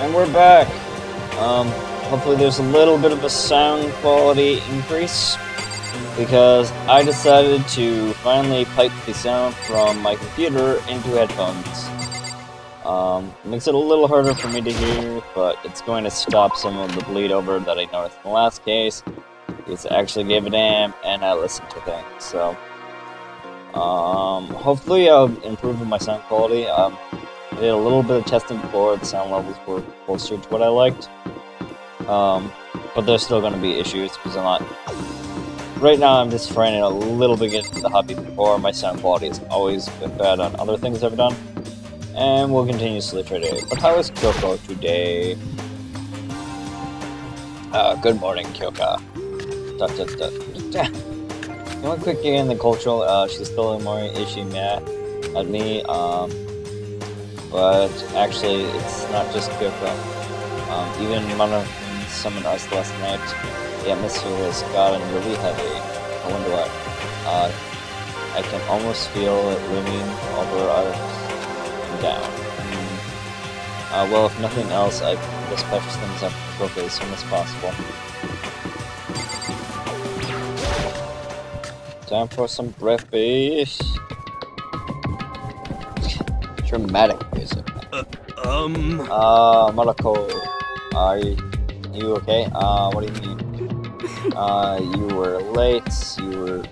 And we're back. Um, hopefully there's a little bit of a sound quality increase because I decided to finally pipe the sound from my computer into headphones. Um, makes it a little harder for me to hear, but it's going to stop some of the bleed over that I noticed in the last case. It's actually gave a damn, and I listened to things, so... Um, hopefully I'll improve my sound quality. Um, did a little bit of testing before, the sound levels were closer to what I liked. Um, but there's still going to be issues, because I'm not... Right now I'm just trying a little bit into the hobby before. My sound quality has always been bad on other things I've done. And we'll continuously try to... But how is Kyoko today? Uh, good morning, Kyoko. Da, da, da, da. One quick in the cultural, uh, she's still more is she mad at me? Um, but actually, it's not just Kyoko. Um, even Mana summoned us last night. The atmosphere has gotten really heavy. I wonder what. Uh, I can almost feel it looming over us and down. Mm. Uh, well, if nothing else, I just patch things up quickly as soon as possible. Time for some breakfast. Dramatic. Um. Uh, Marako, are you, you okay? Uh, what do you mean? Uh, you were late. You were.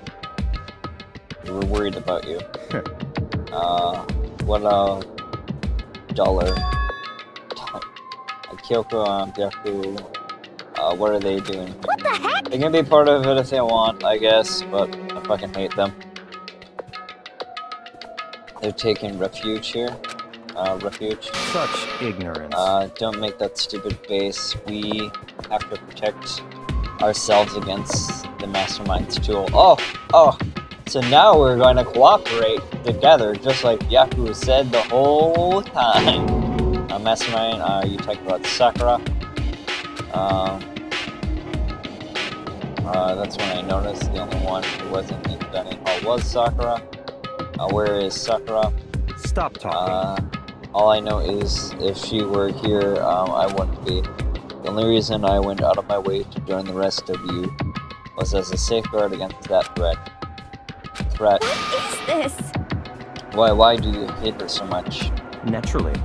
We were worried about you. uh, what a dollar. Kyoko and Byaku, uh, what are they doing? What the heck? They can be part of it if they want, I guess, but I fucking hate them. They're taking refuge here. Uh, refuge. Such ignorance. Uh, don't make that stupid face. We have to protect ourselves against the Mastermind's tool. Oh, oh, so now we're going to cooperate together, just like Yaku said the whole time. Uh, Mastermind, uh, you talked about Sakura. Um, uh, that's when I noticed the only one who wasn't in dining hall was Sakura. Uh, where is Sakura? Stop talking. Uh, all I know is if she were here, um, I wouldn't be. The only reason I went out of my way to join the rest of you was as a safeguard against that threat. Threat. What is this? Why? Why do you hate her so much? Naturally.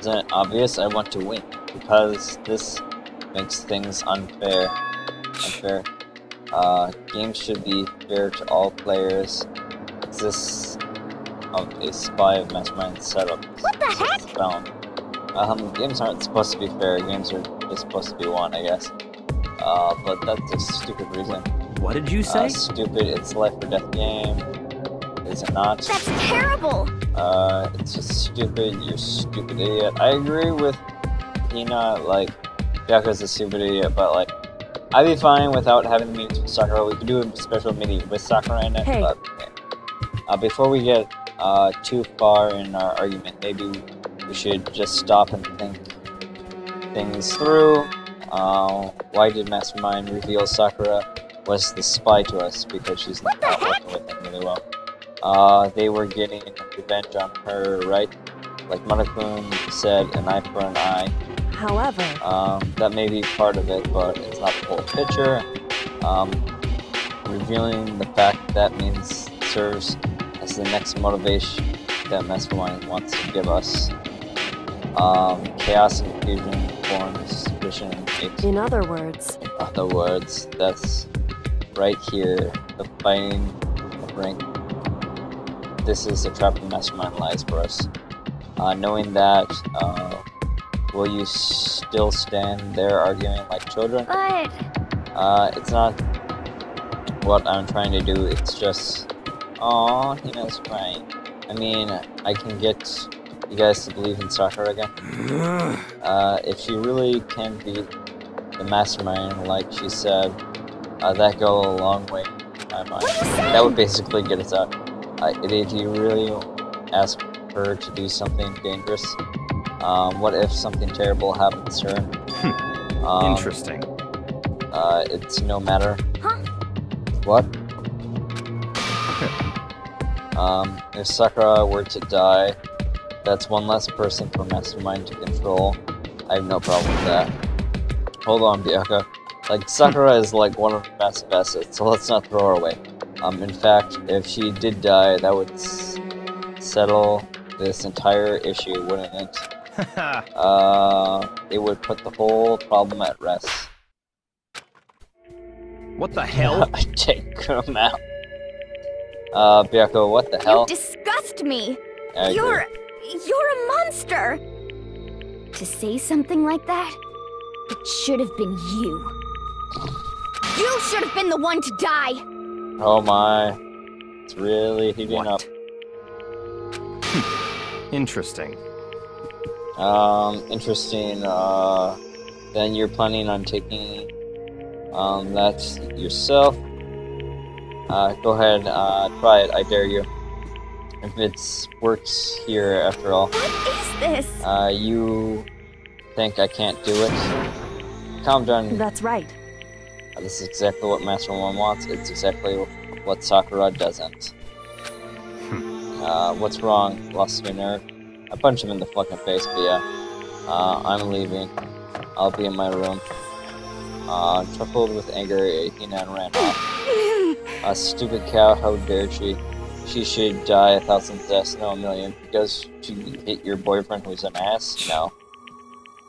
Isn't it obvious? I want to win because this makes things unfair. Unfair. Uh, games should be fair to all players. Exists of a spy of mastermind setup. What the heck? Found. Um, games aren't supposed to be fair. Games are just supposed to be won, I guess. Uh, but that's a stupid reason. What did you Uh, say? stupid. It's a life or death game. Is it not? That's terrible. Uh, it's just stupid, You're stupid idiot. I agree with Hina, like, Yaku's a stupid idiot, but, like, I'd be fine without having the meetings with Sakura. We could do a special meeting with Sakura in it, Hey. but. Uh, before we get, uh, too far in our argument, maybe we should just stop and think things through. Uh, why did Mastermind reveal Sakura was the spy to us? Because she's not working with him really well. Uh, they were getting revenge on her, right? Like Monokuma said, an eye for an eye. However, Um, that may be part of it, but it's not the whole picture. Um, revealing the fact that means serves as the next motivation that Mastermind wants to give us. Um, chaos and confusion forms vision and in other words, In other words, that's right here, the fighting of rank. This is the trap the mastermind lies for us. Uh, knowing that, uh, will you still stand there arguing like children? but Uh, it's not what I'm trying to do, it's just. Aw, he knows right. I mean, I can get you guys to believe in Sakura again. Uh, if she really can be the mastermind, like she said, uh, that go a long way in my mind. That would basically get us out. Uh, did you really ask her to do something dangerous? Um, what if something terrible happens to her? Um, Interesting. Uh, it's no matter. Huh? What? Um, if Sakura were to die, that's one less person for Mastermind to control. I have no problem with that. Hold on, Byakuya. Like, Sakura is like one of the best assets, so let's not throw her away. Um, in fact, if she did die, that would s- settle this entire issue, wouldn't it? Uh, it would put the whole problem at rest. what the hell? Take him out. Uh, Byakuya, what the hell? You hell? disgust me. You're you're a monster. To say something like that, it should have been you. You should have been the one to die. Oh my. It's really heating What? up. Interesting. Um, interesting. Uh, then you're planning on taking um, that yourself. Uh, go ahead, uh, try it. I dare you. If it works here, after all. What is this? Uh, you think I can't do it? Calm down. That's right. This is exactly what Master One wants. It's exactly what Sakura doesn't. uh, what's wrong? Lost your nerve? I punch him in the fucking face, but yeah. Uh, I'm leaving. I'll be in my room. Uh, truffled with anger, Hina ran off. A stupid cow, how dare she? She should die a thousand deaths, no a million, because she hit your boyfriend who's an ass? No.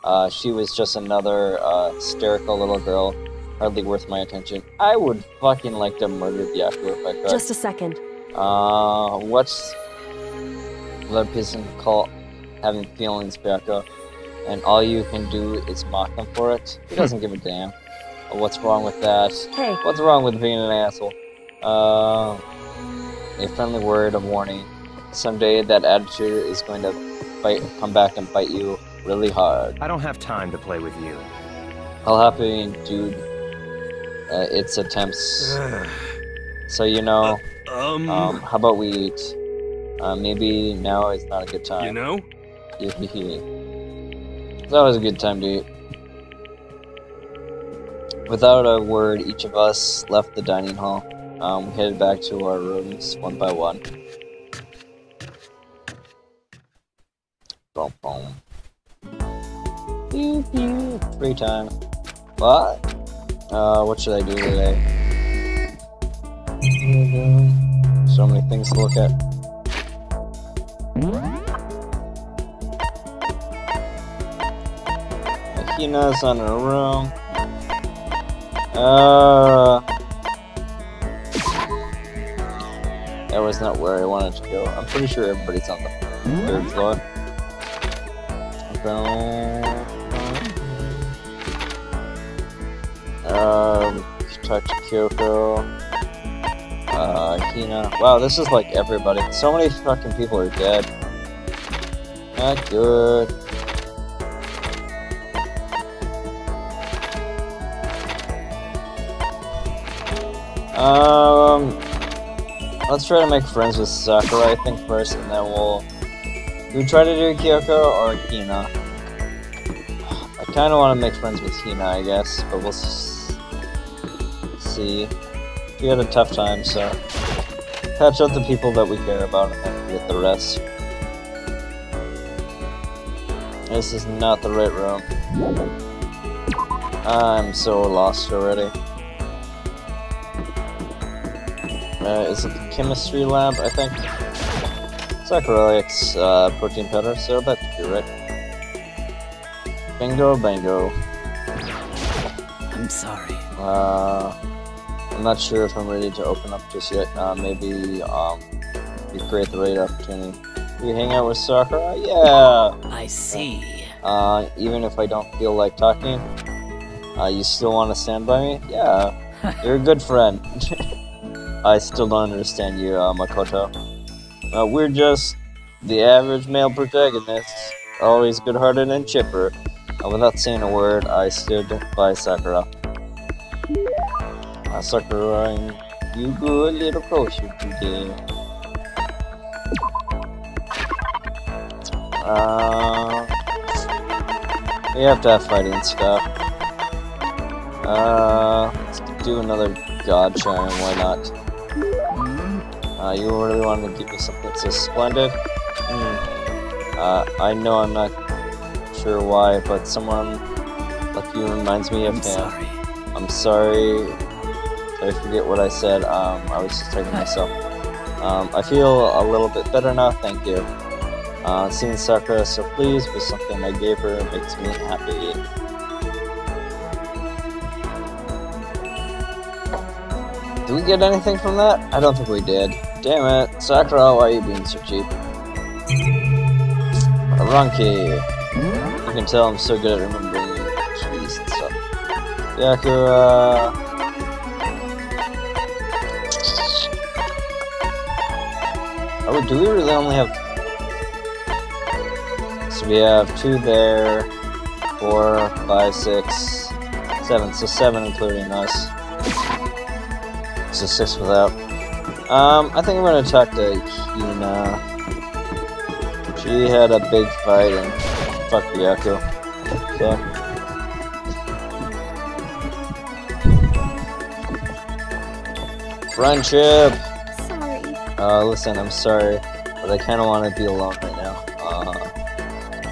Uh, she was just another, uh, hysterical little girl hardly worth my attention. I would fucking like to murder Byaku if I could. Just a second. Uh, what's Blood Peasant call having feelings, Byaku? And all you can do is mock him for it? He doesn't give a damn. What's wrong with that? Hey, What's wrong with being an asshole? Uh, a friendly word of warning. Someday that attitude is going to bite, come back and bite you really hard. I don't have time to play with you. I'll happily do uh, its attempts. So you know, um, um, how about we eat? Uh, maybe now is not a good time. you know? it's always a good time to eat. Without a word, each of us left the dining hall. Um, we headed back to our rooms one by one. Boom, boom. Pew, pew. Free time. What? Uh, what should I do today? So many things to look at. Hina's on her room. Uh, that was not where I wanted to go. I'm pretty sure everybody's on the third floor. Um, talk to Kyoko. Uh, Hina. Wow, this is like everybody. So many fucking people are dead. Not good. Um, let's try to make friends with Sakura, I think, first, and then we'll... We try to do Kyoko or Hina? I kind of want to make friends with Hina, I guess, but we'll see. We had a tough time, so... Patch out the people that we care about and get the rest. This is not the right room. I'm so lost already. Uh, is it chemistry lab, I think? Sakura likes uh, protein powder, so that should be right. Bingo, bango. I'm sorry. Uh, I'm not sure if I'm ready to open up just yet. Uh, maybe um, you create the right opportunity. You hang out with Sakura? Yeah! I see. Uh, even if I don't feel like talking, uh, you still want to stand by me? Yeah, you're a good friend. I still don't understand you, uh, Makoto. Uh, we're just the average male protagonists, always good-hearted and chipper. Uh, without saying a word, I stood by Sakura. Uh, Sakura, you go a little closer today. Uh, we have to have fighting stuff. Uh, let's do another god charm, why not? Uh, you really want to give me something so splendid? Hmm. Uh, I know I'm not sure why, but someone like you reminds me of I'm him. sorry. I'm sorry. I forget what I said. Um, I was just talking to myself. Um, I feel a little bit better now. Thank you. Uh, seeing Sakura so pleased with something I gave her makes me happy. Did we get anything from that? I don't think we did. Damn it. Sakura, why are you being so cheap? Ranki. You can tell I'm so good at remembering keys and stuff. Yakura. Oh, do we really only have... So we have two there, four, five, six, seven. So seven including us. Six without. Um, I think I'm gonna talk to Hina. She had a big fight and fucked Byaku. So. Friendship! Sorry. Uh, listen, I'm sorry, but I kinda wanna be alone right now. Uh,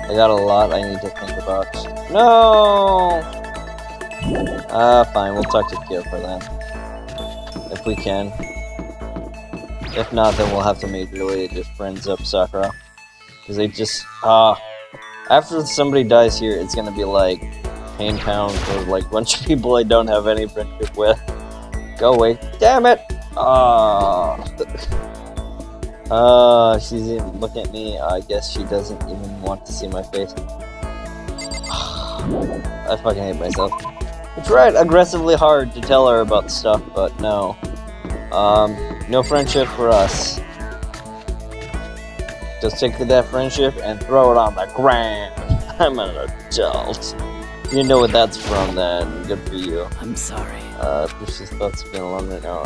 I got a lot I need to think about. No! Uh, fine, we'll talk to Kyoko then. We can. If not, then we'll have to majorly just friends up Sakura. Because they just, uh, after somebody dies here, it's gonna be like pain pound for like a bunch of people I don't have any friendship with. Go away. Damn it! Ah. Uh, she's even looking at me. I guess she doesn't even want to see my face. I fucking hate myself. I tried aggressively hard to tell her about stuff, but no. Um, no friendship for us. Just take that friendship and throw it on the ground. I'm an adult. You know what that's from then. Good for you. I'm sorry. Uh, this is thoughts have been alone right now.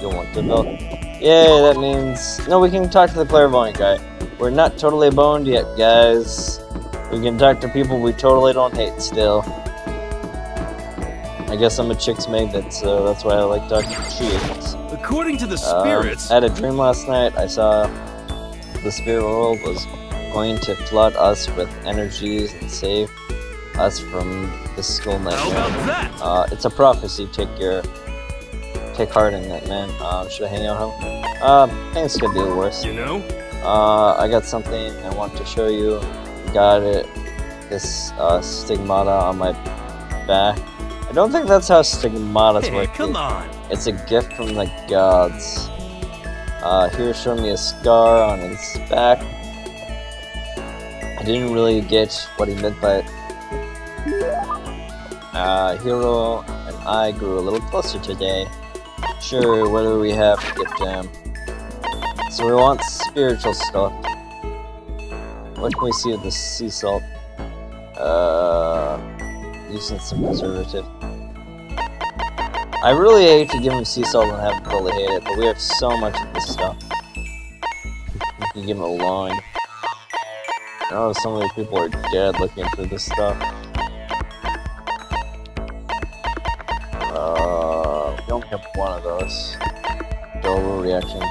You'll want to know. Yay, that means... No, we can talk to the clairvoyant guy. We're not totally boned yet, guys. We can talk to people we totally don't hate still. I guess I'm a chick's magnet, so that's why I like to chicks. According to the Um, spirits, I had a dream last night. I saw the spirit world was going to flood us with energies and save us from this school how nightmare. about that? Uh, it's a prophecy. Take your, take heart in that, man. Uh, should I hang out home? Uh, things could be worse. You know? Uh, I got something I want to show you. Got it. This uh, stigmata on my back. I don't think that's how stigmatas Hey, work. come on. It's a gift from the gods. Uh, here showing me a scar on his back. I didn't really get what he meant by it. Uh, Hiro and I grew a little closer today. Sure, what do we have to gift him? So we want spiritual stuff. What can we see with the sea salt? Uh, using some preservative. I really hate to give him sea salt and have him totally hate it, but we have so much of this stuff. We can give him a line. Know so many people are dead looking for this stuff. Uh, we only have one of those. Double reaction.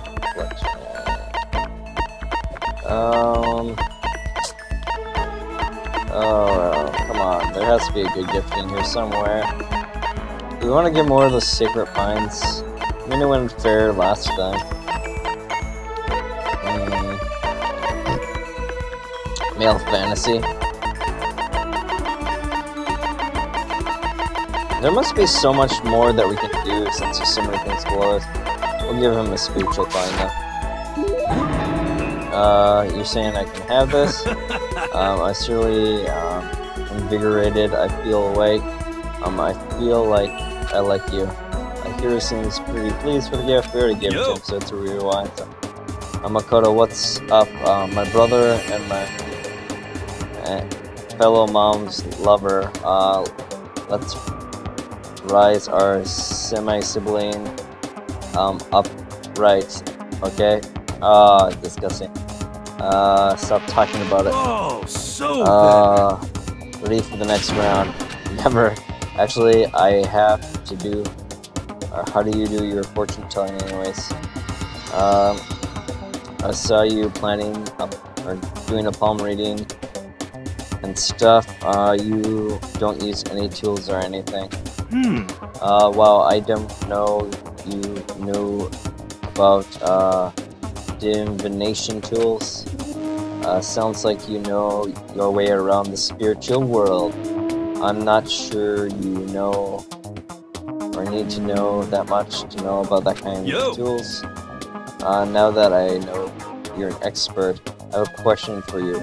Um. Oh, come on. There has to be a good gift in here somewhere. We want to get more of the Sacred Pines? I mean, it went fair last time. Hmm. Male Fantasy. There must be so much more that we can do since there's so many things below us. We'll give him a spiritual find though. Uh, you're saying I can have this? um, I surely um, invigorated. I feel awake. Um, I feel like I like you. I hear seems pretty pleased with the gift. We already gave it to him, so it's a rewind. Uh, Makoto, what's up? Uh, my brother and my uh, fellow mom's lover. Uh, let's rise our semi-sibling um, upright. Okay? Ah, disgusting. Uh, stop talking about it. Oh, so Uh, ready for the next round. Never. Actually, I have to do. Uh, how do you do your fortune telling, anyways? Um, I saw you planning a, or doing a palm reading. and stuff. Uh, you don't use any tools or anything. Hmm. Uh, well, I don't know you knew about uh, divination tools. Uh, sounds like you know your way around the spiritual world. I'm not sure you know or need to know that much to know about that kind Yo. of tools. Uh, now that I know you're an expert, I have a question for you.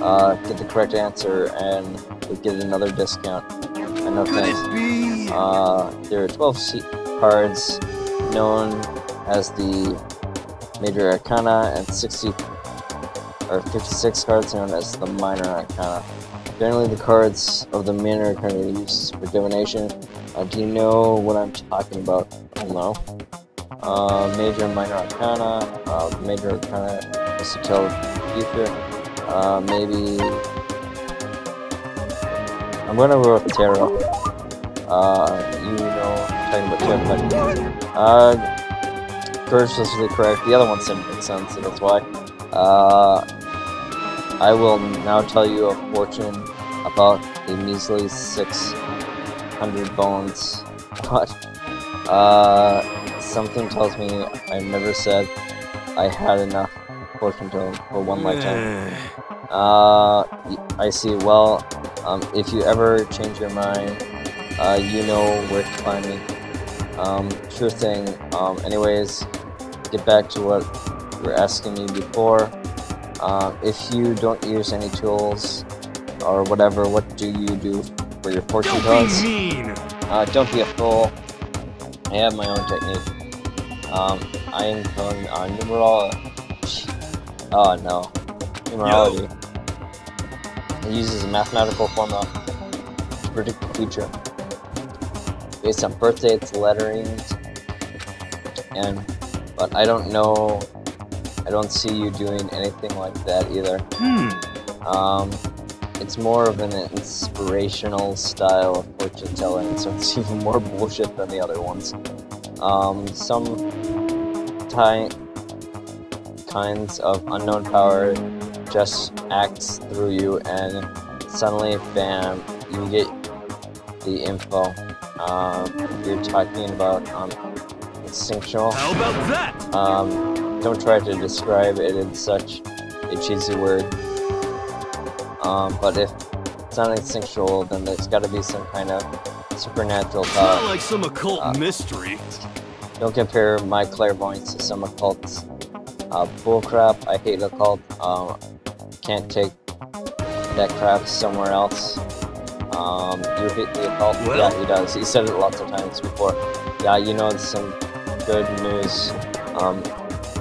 Uh, get the correct answer and you'll get another discount. I know thanks. Uh, there are 12 seat cards known as the Major Arcana and 60 or 56 cards known as the Minor Arcana. Generally, the cards of the Minor Arcana are used for divination. Uh, do you know what I'm talking about? Know. Uh, major and Minor Arcana. Uh, Major Arcana is to tell the future. Uh, maybe. I'm gonna go with Tarot. Uh, you know, talking about but uh, was really correct. The other one make sense, so that's why. Uh, I will now tell you a fortune about a measly 600 bones. What? Uh, something tells me I never said I had enough fortune told for one lifetime. Uh, I see. Well, um, if you ever change your mind, uh, you know where to find me. Um, sure thing. Um, anyways, get back to what you were asking me before. Uh, if you don't use any tools or whatever, what do you do for your fortune Don't tells? be mean. Uh, don't be a fool. I have my own technique. Um, I am calling uh, numeral. Oh no, numerology. It uses a mathematical formula to predict the future based on birth dates, letterings, and. But I don't know. I don't see you doing anything like that either. Hmm. Um, it's more of an inspirational style of fortune telling, so it's even more bullshit than the other ones. Um, some ti- kinds of unknown power just acts through you, and suddenly, bam, you get the info. Um, you're talking about um, instinctual. How about that? Um, don't try to describe it in such a cheesy word. Um, but if it's not instinctual, then there's got to be some kind of supernatural It's not like some occult uh, mystery. Don't compare my clairvoyance to some occult Uh, bullcrap. I hate occult. Um, can't take that crap somewhere else. Um, you hate the occult? Well- yeah, he does. He said it lots of times before. Yeah, you know some good news. Um,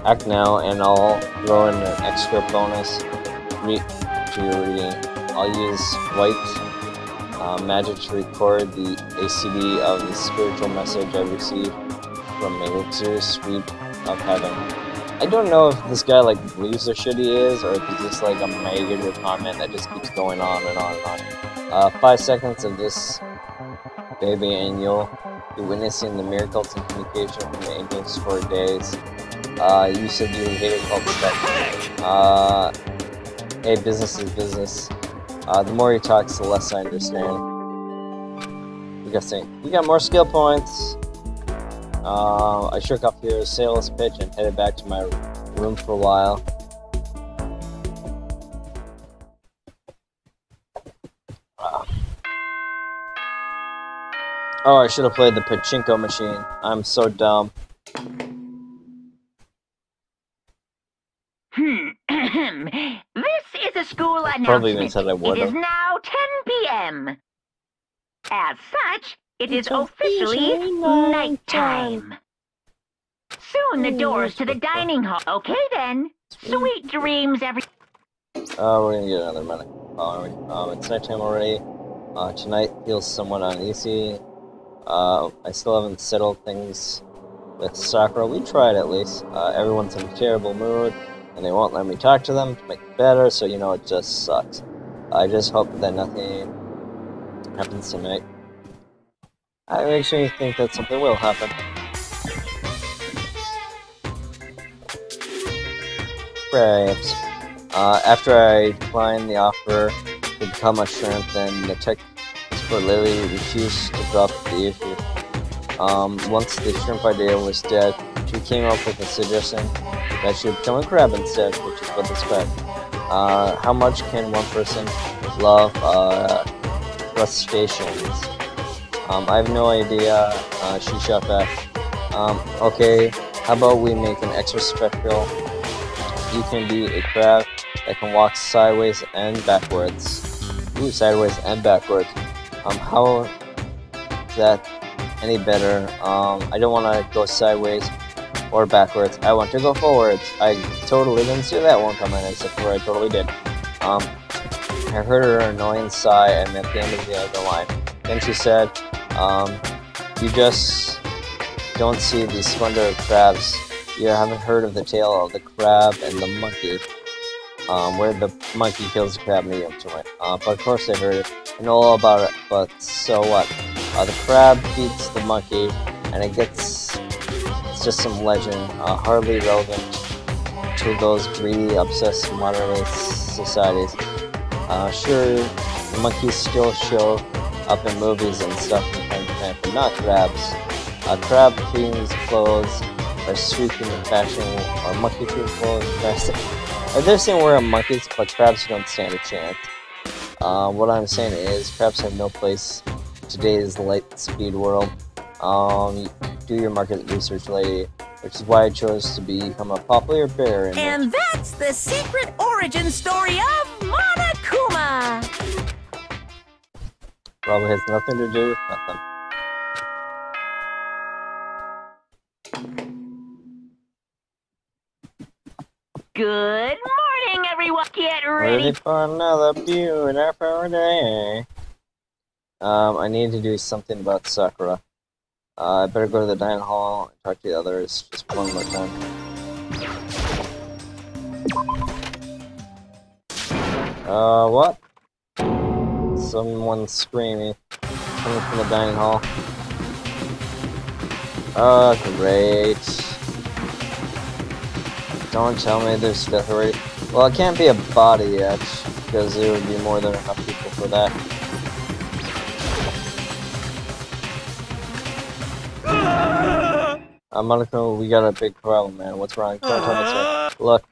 act now, and I'll throw in an extra bonus reading. I'll use white uh, magic to record the ACD of the spiritual message I received from Elixir Suite of Heaven. I don't know if this guy like believes the shit he is, or if he's just like a negative comment that just keeps going on and on and on. Uh, five seconds of this baby, and you'll be witnessing the miracles and communication from the angels for days. Uh, you said you hated stuff. Heck! Uh, hey, business is business. Uh, the more he talks, the less I understand. We got saying, we got more skill points. Uh, I shook off your sales pitch and headed back to my room for a while. Oh, I should have played the pachinko machine. I'm so dumb. Hmm. this is a school announcement. Probably even said I It would is have. now 10 p.m. As such, it is It's officially officially nighttime. Soon the doors to the dining hall. Okay then. Sweet dreams, every. Oh, we're gonna get another minute. Oh, are we? Um, it's nighttime already. Uh, tonight feels somewhat uneasy. Uh, I still haven't settled things with Sakura. We tried at least. Uh, everyone's in a terrible mood, and they won't let me talk to them to make it better, so you know it just sucks. I just hope that nothing happens tonight. I actually think that something will happen. Perhaps. Uh, after I declined the offer to become a shrimp, then the tech expert Lily refused to drop the issue. Um, once the shrimp idea was dead, she came up with a suggestion that would become a crab instead, which is what this fed. Uh, how much can one person love uh, crustaceans? Um, I have no idea, uh, she shot back. Um, okay, how about we make an extra special? You can be a crab that can walk sideways and backwards. Ooh, sideways and backwards. Um, how that any better? Um, I don't want to go sideways or backwards. I want to go forwards. I totally didn't see that one coming, except for I totally did. Um, I heard her annoying sigh and at the end of the other line. Then she said, um, you just don't see the splendor of crabs. You haven't heard of the tale of the crab and the monkey, um, where the monkey kills the crab and the to it. Uh, but of course I heard it. I know all about it, but so what? Uh, the crab beats the monkey, and it gets... It's just some legend, uh, hardly relevant to those greedy, obsessed modern societies. Uh, sure, monkeys still show up in movies and stuff from time but not crabs. A crab cleans clothes, or sweeping and fashion, or monkey cleans clothes and fashion. Uh, They're saying we're monkeys, but crabs don't stand a chance. Uh, what I'm saying is, crabs have no place in today's light speed world. Um, do your market research, lady, which is why I chose to become a popular bear And that's the secret origin story of Monokuma! Probably has nothing to do with nothing. Good morning, everyone. Get Ready ready. for another beautiful day. Um, I need to do something about Sakura. Uh, I better go to the dining hall and talk to the others just one more time. Uh, what? Someone screaming. Coming from the dining hall. Oh, great. Don't tell me there's death already. Well, it can't be a body yet, because there would be more than enough people for that. Uh, Monaco, we got a big problem, man. What's wrong? Come on, tell me. Look.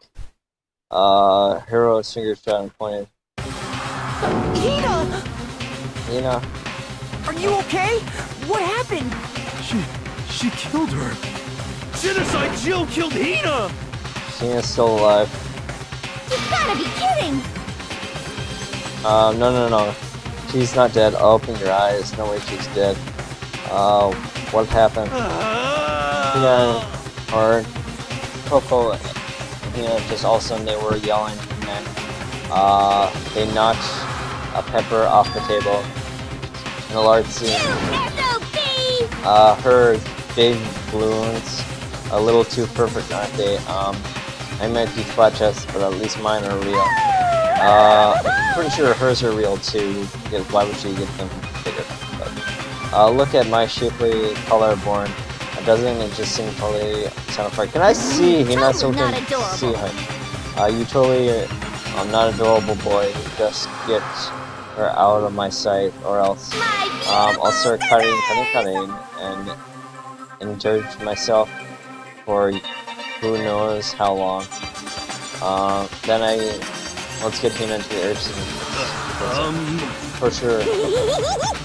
Uh, Hiro's finger shot and pointed. Hina! You know, Are you okay? What happened? She, she killed her. Genocide Jill killed Hina! Cena's still alive. You gotta be kidding! Uh, no, no, no. She's not dead. Open your eyes. No way she's dead. Uh, what happened? Yeah, or Coco, you know, just all of a sudden they were yelling, and then uh, they knocked a pepper off the table in a large scene. Uh, her big balloons, a little too perfect, aren't they? Um, I might be flat but at least mine are real. Uh, I'm pretty sure hers are real too, because why would she get them bigger? But, uh, look at my shapely color born. Doesn't it just seem totally sound apart? Can I see? You're not so Totally not can adorable. see her. Uh, you totally uh, I'm not adorable boy. Just get her out of my sight, or else um, I'll start cutting, cutting, cutting, and indulge myself for who knows how long. Uh, then I let's get Hina into the earth scene. Um, for sure.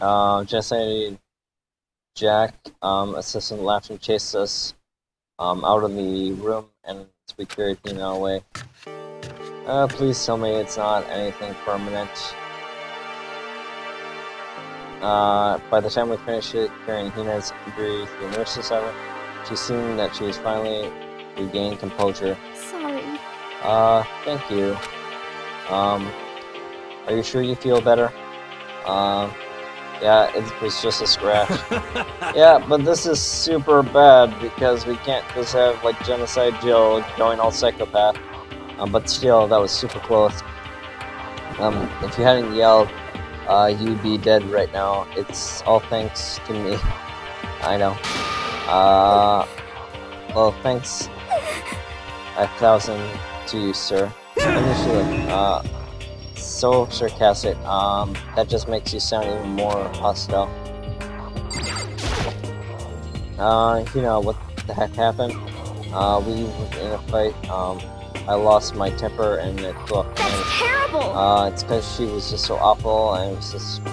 Uh, just say Jack, um, assistant laughter chased us um, out of the room and we carried Hina away. Uh, please tell me it's not anything permanent. Uh, by the time we finished it, carrying Hina's injury to the nurse's center, she seemed that she was finally regained composure. Sorry. Uh, thank you. Um, are you sure you feel better? Um, yeah, it was just a scratch. yeah, but this is super bad because we can't just have like Genocide Jill going all psychopath. Um, but still, that was super close. Um, if you hadn't yelled, uh, you'd be dead right now. It's all thanks to me. I know. Uh, well, thanks a thousand to you, sir. Like, uh, so sarcastic. Um, that just makes you sound even more hostile. Uh, you know what the heck happened? Uh, we were in a fight. Um, I lost my temper and it booked. And, That's terrible! uh, it's because she was just so awful and it was just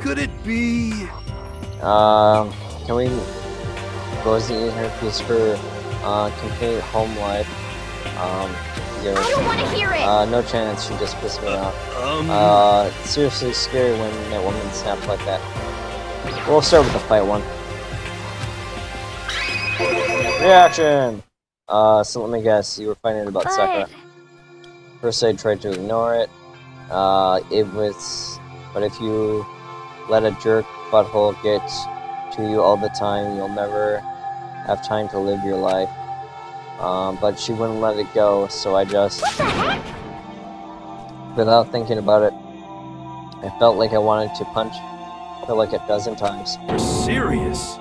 Could it be? Um, can we go in her piece for uh, complete home life? Um, give I don't want to hear it! uh, no chance. She just pissed me off. Um. Uh, seriously scary when that woman snaps like that. We'll start with the fight one. Reaction. Uh, so let me guess. You were fighting about but Sakura. First, I tried to ignore it. Uh, it was, but if you let a jerk butthole get to you all the time, you'll never have time to live your life. Um, but she wouldn't let it go, so I just, what the heck? without thinking about it, I felt like I wanted to punch her like a dozen times. You're serious?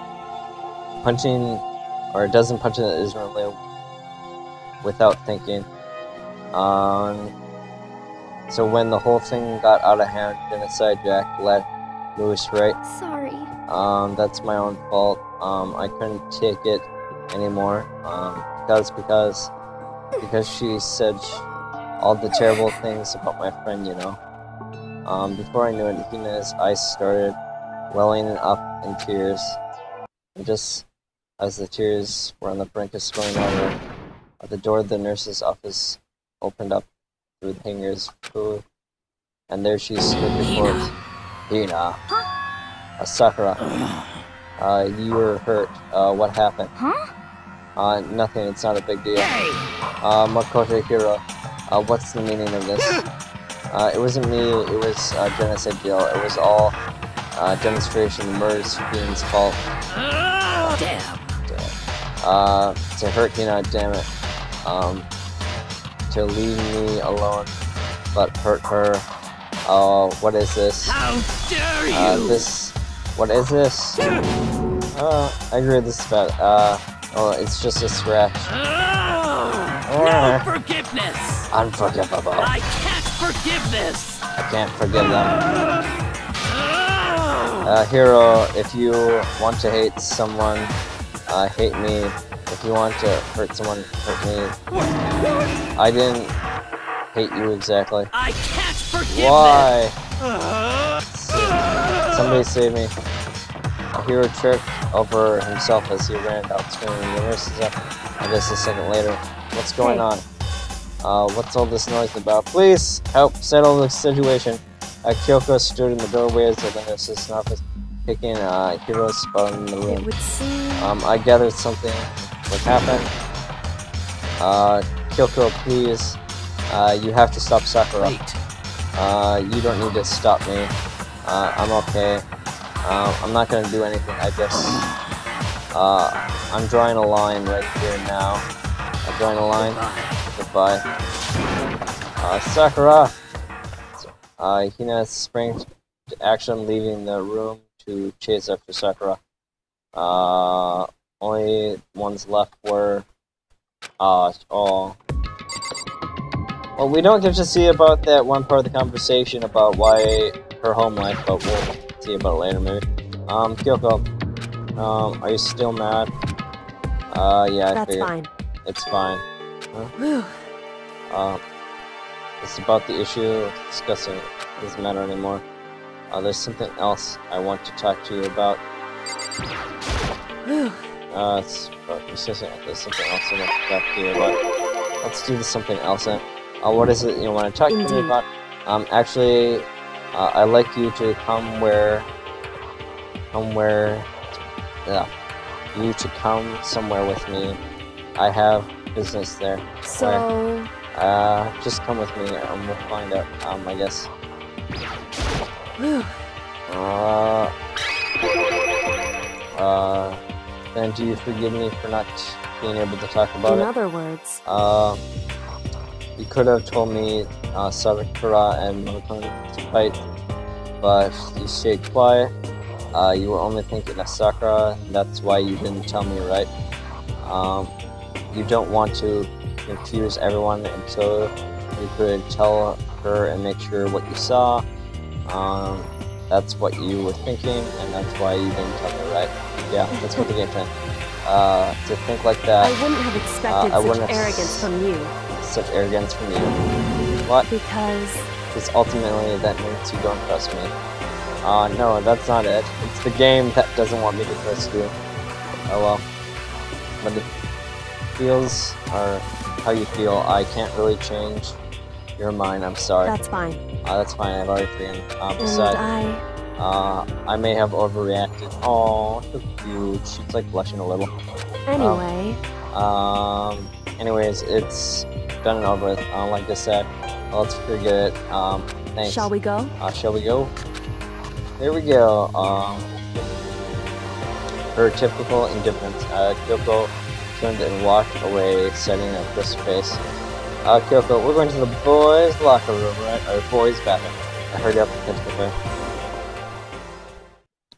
Punching, or a dozen punches isn't really without thinking. Um, so when the whole thing got out of hand, Genocide Jack let loose, right? Sorry. Um, that's my own fault. Um, I couldn't take it anymore. Um, because because because she said all the terrible things about my friend, you know. Um, before I knew it, Hina's eyes started welling up in tears. And just as the tears were on the brink of spilling over, at the door of the nurse's office opened up through the hangers, Ooh. and there she stood before us. Hina. Uh, Sakura. Uh, you were hurt. Uh, what happened? Huh? Uh, nothing. It's not a big deal. Uh, Makoto Hiro. Uh, what's the meaning of this? Uh, it wasn't me. It was uh, Genocide Jill. It was all uh, demonstration. The murder's being's fault. Damn. Uh, to hurt Hina, damn it. Um, to leave me alone, but hurt her. Uh, what is this? How dare you! Uh, this. What is this? Uh, I agree. This is bad. Uh, oh, it's just a scratch. Oh, Uh. no forgiveness! Unforgivable. I can't forgive this! I can't forgive them. Oh. Uh, Hiro, if you want to hate someone, uh, hate me. If you want to hurt someone, hurt me. I didn't hate you exactly. I can't forgive Why? this! Somebody save me. A hero tripped over himself as he ran out screaming. The nurse is up. I guess a second later. What's going on? Uh, what's all this noise about? Please help settle the situation. Uh, Kyoko stood in the doorway of the nurse's office, picking uh, Hiro's spot in the It room. Um, I gathered something would happen. Uh, Kyoko, please. Uh, you have to stop Sakura. Uh, you don't need to stop me. Uh, I'm okay. Um, I'm not gonna do anything. I just, uh, I'm drawing a line right here now. I'm drawing a line. Goodbye. Uh, Sakura. Uh, Hina sprang to action, leaving the room to chase after Sakura. Uh, only ones left were, uh, oh. Well, we don't get to see about that one part of the conversation about why her home life, but we'll see about it later, maybe. Um, Kyoko, um, are you still mad? Uh, yeah, I That's figured. fine. It's fine. Whew. Um, it's about the issue discussing it. Doesn't matter anymore. Uh, there's something else I want to talk to you about. Uh, it's about persistent. There's something else I want to talk to you about. Let's do something else. Uh, what is it you want to talk to me Indeed. about? Um, actually, uh, I'd like you to come where, come where, yeah, you to come somewhere with me. I have business there. So, Uh, just come with me and we'll find out, um, I guess. whew. Uh, uh, then do you forgive me for not being able to talk about in it? In other words, Uh, you could have told me uh, Sakura and Monokuma to fight, but you stayed quiet. Uh, you were only thinking of Sakura, that's why you didn't tell me, right? Um, you don't want to confuse everyone until you could tell her and make sure what you saw. Um, that's what you were thinking, and that's why you didn't tell me, right? Yeah, that's what the game plan. Uh, to think like that, I wouldn't have expected I such arrogance from you such arrogance from you. What? because Because ultimately that means you don't trust me. Uh, no, that's not it. It's the game that doesn't want me to trust you. Oh well. But it feels, are how you feel, I can't really change your mind, I'm sorry. that's fine. Uh, that's fine, I've already forgiven. Um, And besides, I uh, I may have overreacted. Oh, so cute. She's like blushing a little. anyway. Um, anyways, it's done and over with. Uh, like I said, let's forget it. Um, thanks. Shall we go? Uh, shall we go? Here we go. Um, her typical indifference. Uh, Kyoko turned and walked away, setting a crisp face. Uh, Kyoko, we're going to the boys' locker room, right? Or boys' bathroom. I hurried up and with her.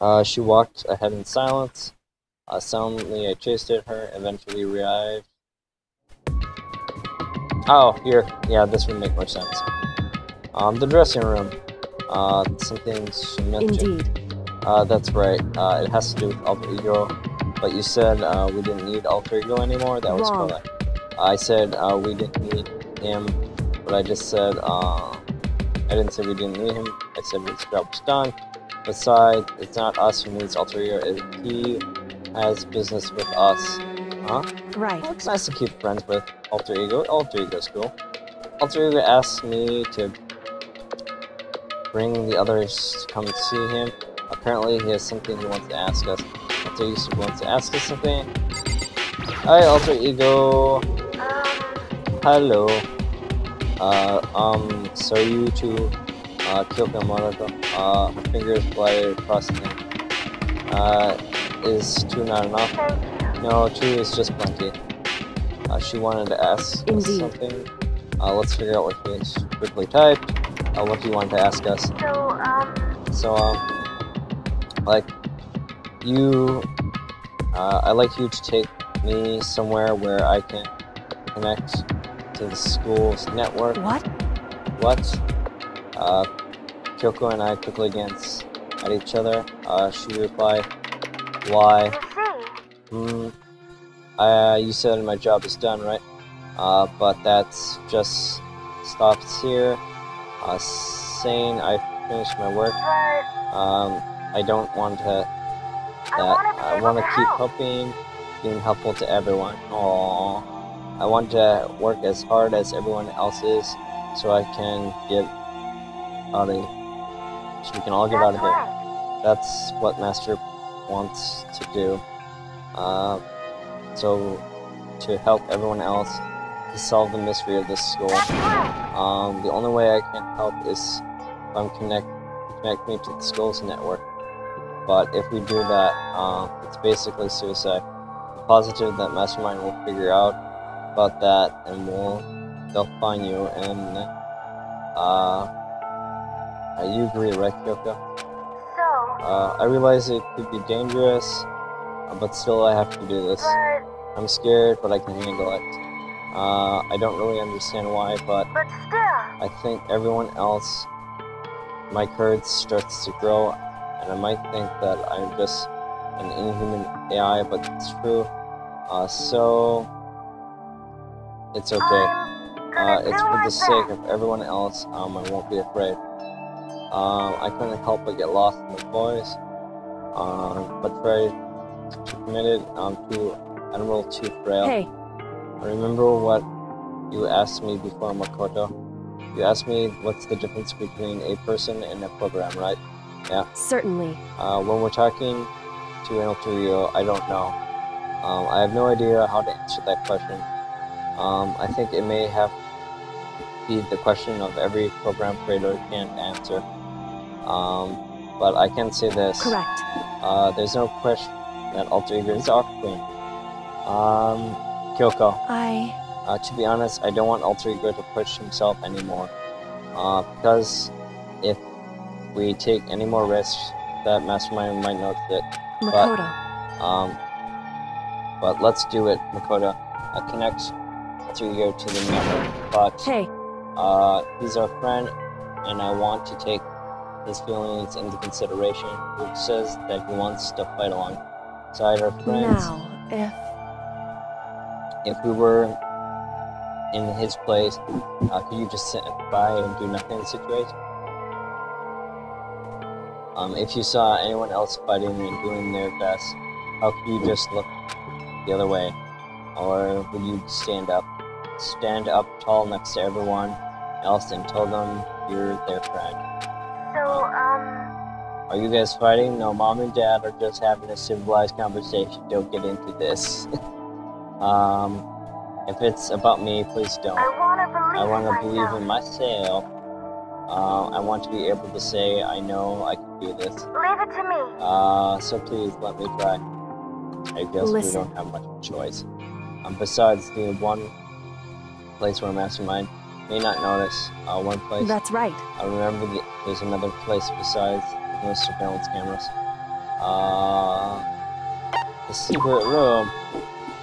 Uh, she walked ahead in silence. Uh, silently, I chased at her, eventually arrived. Oh, here. Yeah, this would make more sense. Um, the dressing room. Uh, something she mentioned. Indeed. Uh, that's right. Uh, it has to do with alter ego. But you said uh, we didn't need alter ego anymore. That was Wrong. correct. I said uh, we didn't need him, but I just said uh, I didn't say we didn't need him. I said his job was done. Besides, it's not us who needs alter ego. It, he has business with us. Huh? Right. Well, it's nice to keep friends with Alter Ego. Alter Ego's cool. Alter Ego asked me to bring the others to come see him. Apparently, he has something he wants to ask us. Alter Ego wants to ask us something. Hi, Alter Ego. Hello. Uh, um, so you two, uh, Kyoko Monaco, uh, her fingers across the name. Uh, is two not enough? No, two is just plenty. Uh, she wanted to ask us Indeed. something. Uh, let's figure out what she is. Quickly typed. Uh, what do you want to ask us? So, um, So, um, like, you, uh, I'd like you to take me somewhere where I can connect to the school's network. What? What? Uh, Kyoko and I quickly glanced at each other. Uh, she replied, Why? Hmm. Uh, you said my job is done, right? Uh, but that's just stops here. Uh, saying I finished my work. Um, I don't want to. That I want to keep helping, being helpful to everyone. Aww. I want to work as hard as everyone else is, so I can get out of. So we can all get out of here. That's what Master wants to do. Uh, so to help everyone else to solve the mystery of this school. Um, the only way I can help is if I'm connect connect me to the school's network. But if we do that, uh, it's basically suicide. I'm positive that Mastermind will figure out about that, and will they'll find you. And uh, you agree, right, Kyoko? so, Uh, I realize it could be dangerous, but still I have to do this. I'm scared, but I can handle it. Uh, I don't really understand why, but but still, I think everyone else, my courage starts to grow, and I might think that I'm just an inhuman AI, but it's true. Uh, so it's okay. Uh, it's for the sake of everyone else. Um, I won't be afraid. Um, I couldn't help but get lost in the boys. Um, but very committed um, to Admiral Chief Rail. Hey, Remember what you asked me before, Makoto? You asked me what's the difference between a person and a program, right? Yeah. Certainly. Uh, when we're talking to an alter ego, I don't know. Um, I have no idea how to answer that question. Um, I think it may have be the question of every program creator can't answer. Um, but I can say this. Correct. Uh, there's no question that alter ego is our queen. Um, Kyoko. I. Uh, to be honest, I don't want Alter Ego to push himself anymore. Uh, because if we take any more risks, that Mastermind might notice it. Makoto. Um, but let's do it, Makoto. Uh, connect alter ego to the network, but Hey, uh, he's our friend, and I want to take his feelings into consideration. He says that he wants to fight alongside our friends. now, if If we were in his place, uh, could you just sit by and do nothing in the situation? Um, if you saw anyone else fighting and doing their best, how could you just look the other way? Or would you stand up? Stand up tall next to everyone else and tell them you're their friend. So, um, Are you guys fighting? No, mom and dad are just having a civilized conversation. Don't get into this. um, if it's about me, please don't. I wanna believe I want to in believe myself. in myself. Uh, I want to be able to say, I know I can do this. Leave it to me. Uh, so please let me try. I guess we don't have much choice. Um, besides the one place where Mastermind may not notice, uh, one place. that's right. I remember the, there's another place besides the surveillance cameras. Uh, the secret room.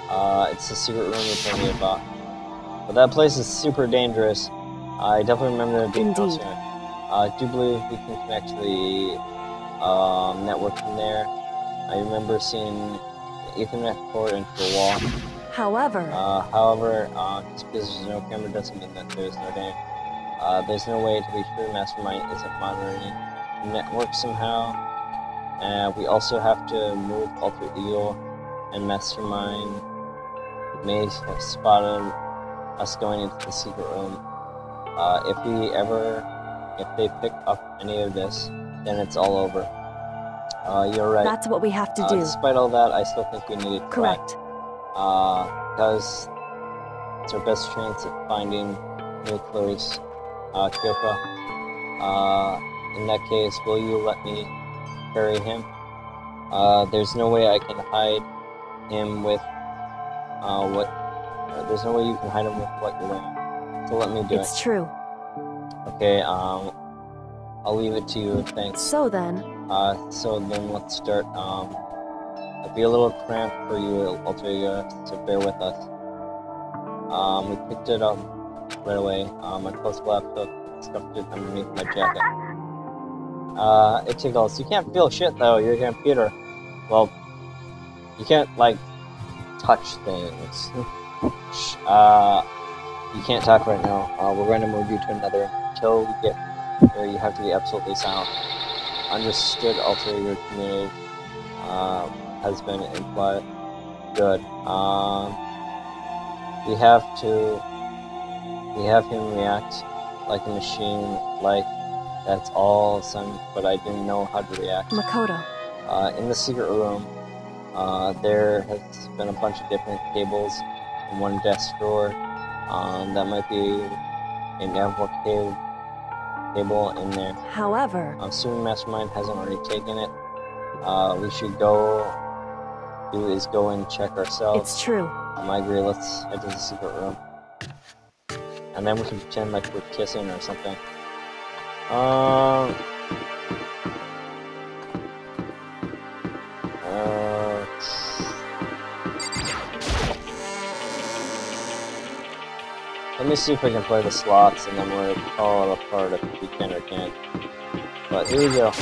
Uh, it's the secret room you told me about. But that place is super dangerous. I definitely remember there being Indeed. here. Uh, I do believe we can connect to the um, network from there. I remember seeing the Ethernet port into the wall. However, Uh, however, uh, just because there's no camera doesn't mean that there's no game. Uh, there's no way to be sure Mastermind isn't monitoring network somehow. And we also have to move Alter Ego and Mastermind may have spotted us going into the secret room. Uh, if we ever, if they pick up any of this, then it's all over. Uh, you're right. that's what we have to Uh, do. despite all that, I still think we need to Correct. uh, because it's our best chance at finding nuclears, uh, Kyoko. In that case, will you let me carry him? Uh, there's no way I can hide him with, uh, what, uh, there's no way you can hide him with what you're wearing. So let me do it. It's true. Okay, um, I'll leave it to you, thanks. So then, Uh, so then let's start. Um, it'll be a little cramped for you, Alter Ego, so bear with us. Um, we picked it up right away. Um, my close laptop stuffed it underneath my jacket. Uh, it tickles. You can't feel shit though. Your computer. Well, you can't like touch things. Uh, you can't talk right now. Uh, we're going to move you to another until we get where you have to be absolutely silent understood alter your community um, has been implied. Good. Um, we have to. We have him react like a machine, like that's all son. But I didn't know how to react. Makoto. Uh, in the secret room, uh, there has been a bunch of different cables in one desk drawer. Um, that might be a network cable, cable in there. However, I'm assuming Mastermind hasn't already taken it. Uh, we should go do is go and check ourselves. it's true. Um, I agree, let's head to the secret room. And then we can pretend like we're kissing or something. Um. Uh, let me see if I can play the slots and then we'll call it apart if we can or can't. But here we go.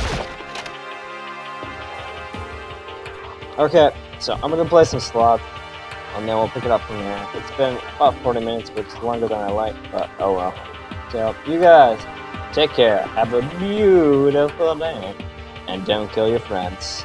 Okay, so I'm gonna play some slots, and then we'll pick it up from there. It's been about 40 minutes, which is longer than I like, but oh well. So, you guys, take care, have a beautiful day, and don't kill your friends.